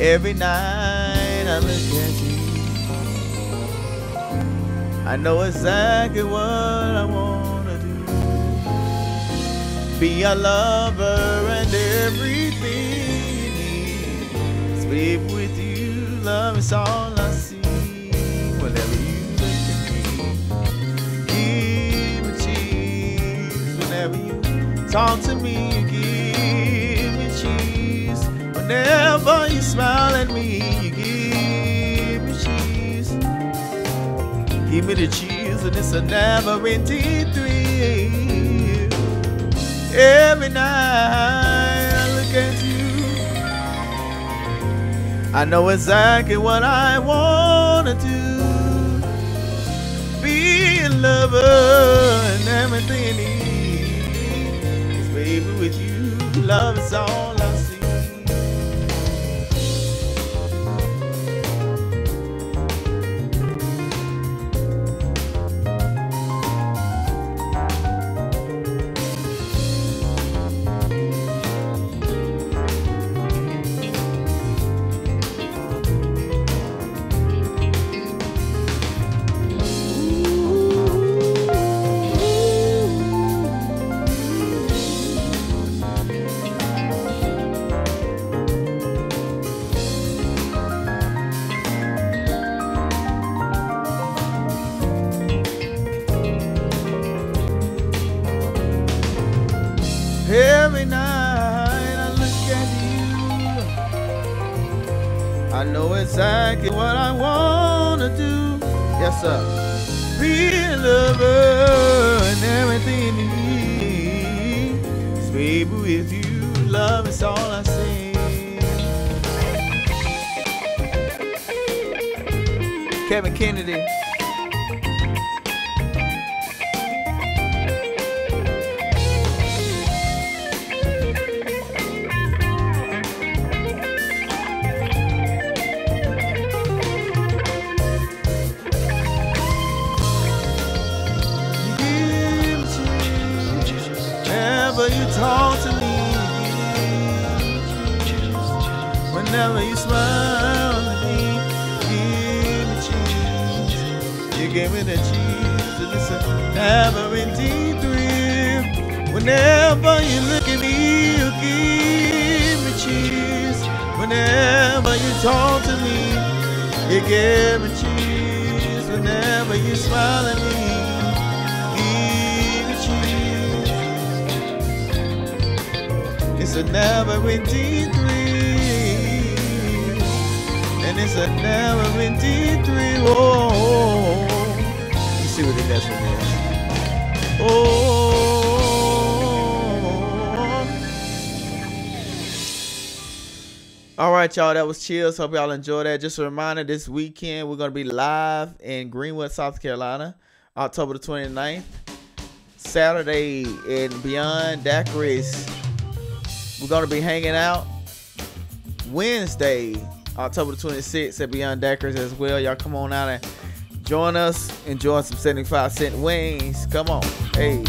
Every night I look at you. I know exactly what I wanna do. Be a lover and everything. Sleep with you, love is all I see. Whenever you look at me, give me cheese. Whenever you talk to me, you give me cheese. Whenever Give me the cheese, and it's a never-ending thrill. Every night I look at you. I know exactly what I wanna do. Be a lover and everything need. 'Cause baby, with you, love is all I know exactly what I wanna do. Yes, sir. Be a lover and everything you need. 'Cause baby, with you, love is all I see. Kevin Kennedy. You talk to me, whenever you smile at me, give me cheese. You give me the cheese, to listen a never-ending thrill. Whenever you look at me, you give me cheese. Whenever you talk to me, you give me cheese. Whenever you smile at me, It's a never-ending thrill, and it's a never-ending thrill. Oh, you see what it does from there. Oh, all right, y'all. That was chills. Hope y'all enjoyed that. Just a reminder: this weekend we're gonna be live in Greenwood, South Carolina, October the 29th. Saturday in Beyond Daiquiris we're gonna be hanging out Wednesday, October 26th at Beyond Daiquiris as well. Y'all come on out and join us. Enjoy some 75 cent wings. Come on. Hey.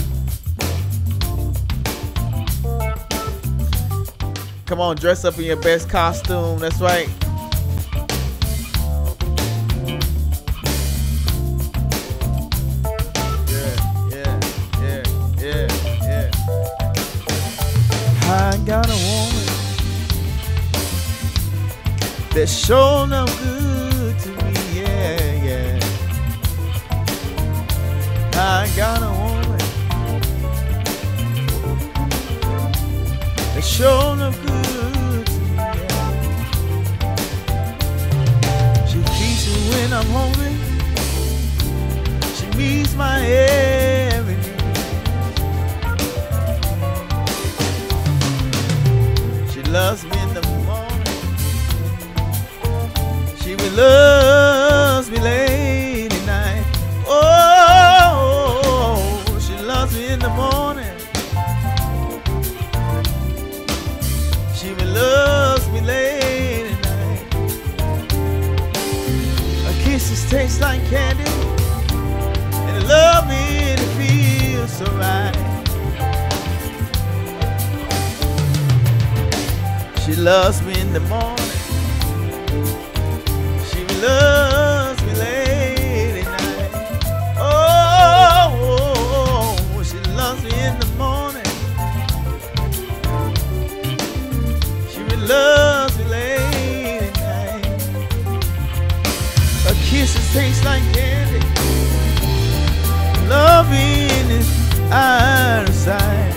Come on, dress up in your best costume. That's right. That sure no good to me, yeah, yeah. I got a woman that sure no good to me, yeah. She feeds me when I'm hungry. She meets my every kisses taste like candy, and love me and it feels so right. She loves me in the morning. She loves like candy. Loving is sight.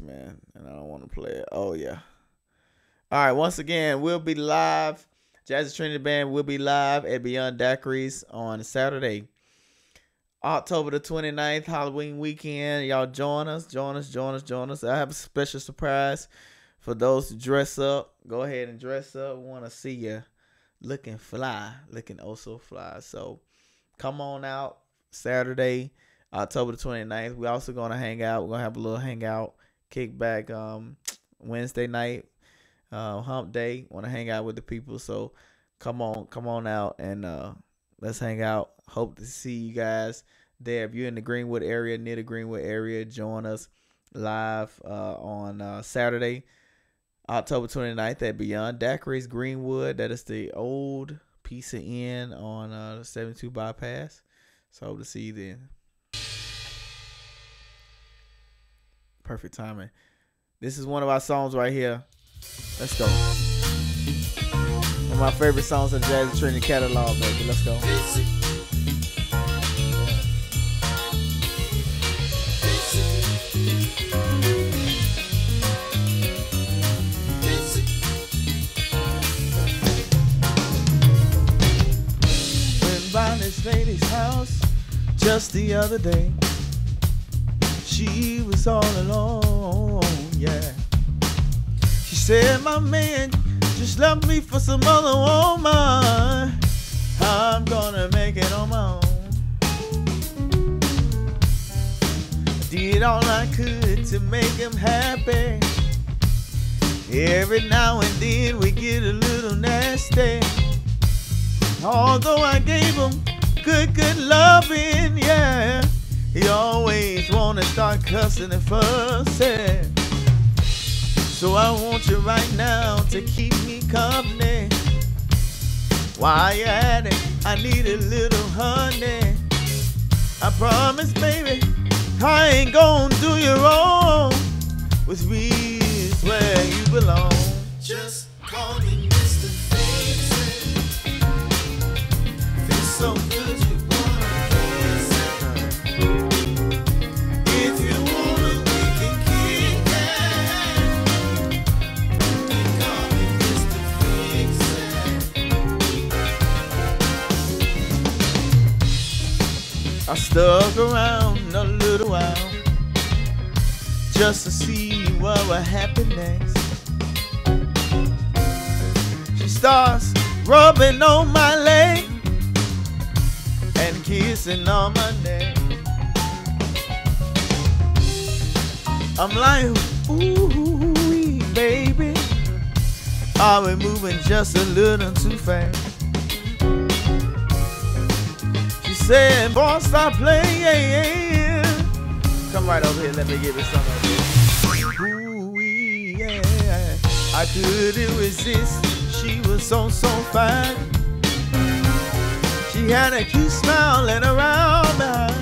Man, and I don't want to play it. Oh yeah. All right, once again, we'll be live. Jazz Trinity Band will be live at Beyond Daiquiris on Saturday, October the 29th, Halloween weekend. Y'all join us, join us, join us, join us. I have a special surprise for those who dress up. Go ahead and dress up. Want to see you looking fly, looking oh so fly. So come on out Saturday, October the 29th. We're also gonna hang out. We're gonna have a little hangout, kickback um Wednesday night, uh hump day. Wanna hang out with the people. So come on, come on out and uh let's hang out. Hope to see you guys there. If you're in the Greenwood area, near the Greenwood area, join us live uh on uh Saturday. October 29th at Beyond Daiquiris Greenwood. That is the old Pizza Inn on uh, the 72 bypass. So hope to see you then. Perfect timing. This is one of our songs right here. Let's go. One of my favorite songs in the Jazzy Trinity catalog, baby. Let's go. By this lady's house just the other day. She all alone, yeah. She said, My man just left me for some other woman. I'm gonna make it on my own. I Did all I could to make him happy. Every now and then we get a little nasty. Although I gave him good, good loving, yeah. He always wanna start cussing and fussing. So I want you right now to keep me company. While you're at it, I need a little honey. I promise, baby, I ain't gonna do you wrong. With me is where you belong. Stuck around a little while just to see what would happen next. She starts rubbing on my leg and kissing on my neck. I'm like, ooh, baby, are we moving just a little too fast? Said, boy, stop playing. Come right over here, let me give you some of this. Ooh, yeah, I couldn't resist. She was so, so fine. She had a cute smile and around behind.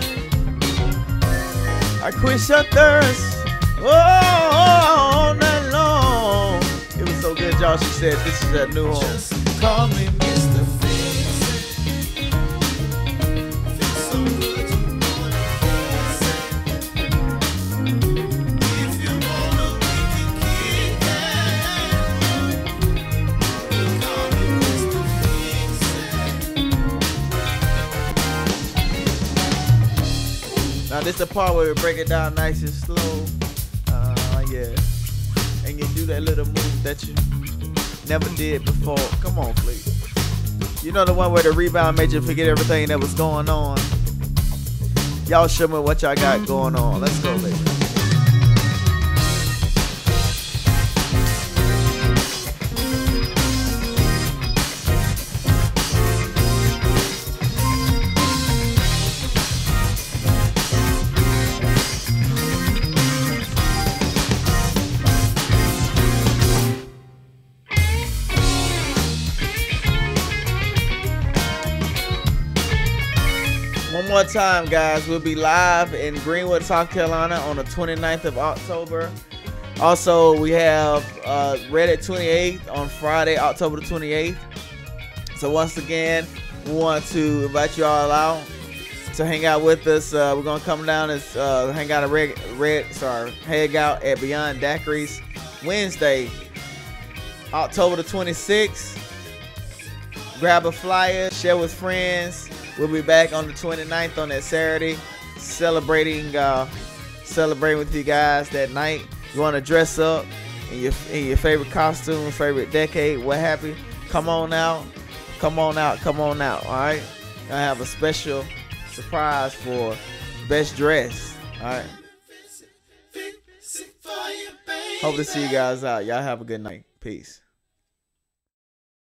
I quenched her thirst. Oh, all night long. It was so good, y'all. She said, This is her new home. Call this the part where we break it down nice and slow. Uh, yeah. And you do that little move that you never did before. Come on, please. You know the one where the rebound made you forget everything that was going on. Y'all show me what y'all got going on. Let's go, baby. Time, guys. We'll be live in Greenwood, South Carolina on the 29th of October. Also, we have uh, Red at 28th on Friday, October the 28th. So, once again, we want to invite you all out to hang out with us. Uh, we're to come down and uh, hang out at Red, Red, sorry, hang out at Beyond Daiquiris Wednesday, October the 26th. Grab a flyer, share with friends. We'll be back on the 29th on that Saturday, celebrating uh, celebrating with you guys that night. You want to dress up in your in your favorite costume, favorite decade, what have you? Come on out, come on out, come on out. All right, I have a special surprise for best dress. All right, hope to see you guys out. Y'all have a good night. Peace.